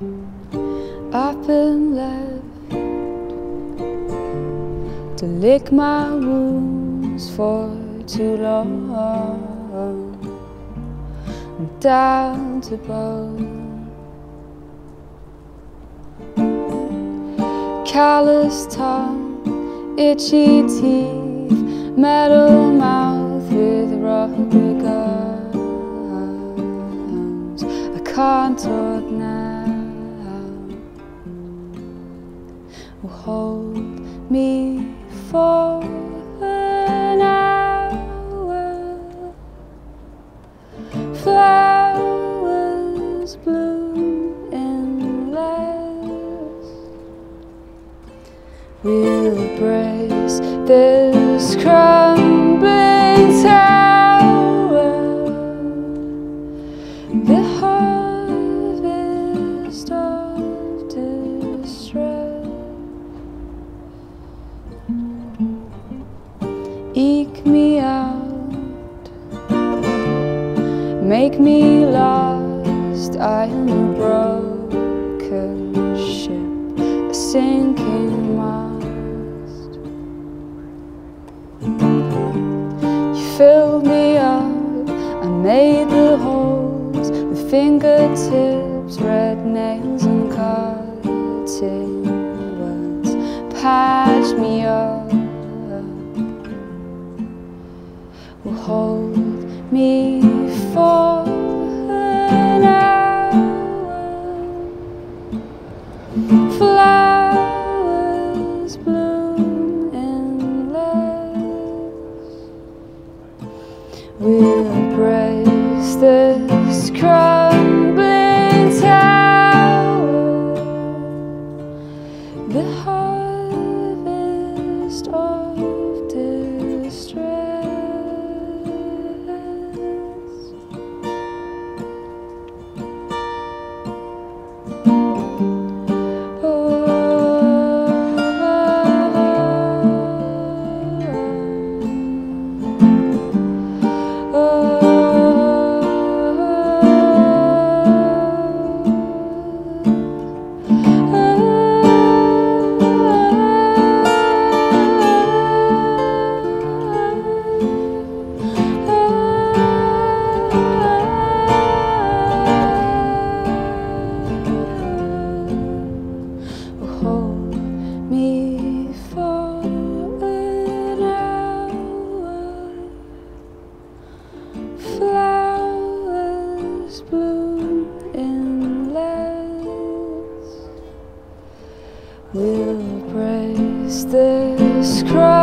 I've been left to lick my wounds for too long. I'm down to bone. Callous tongue, itchy teeth, metal mouth with rubber gums. I can't talk now. We'll embrace this crumbling Eke me out, make me lost. I am a broken ship, a sinking mast. You filled me up, I made the holes with fingertips, red nails, and cutting words. Patch me up me for an hour. Flowers bloom endless. We'll embrace this crumbling We'll embrace this cry.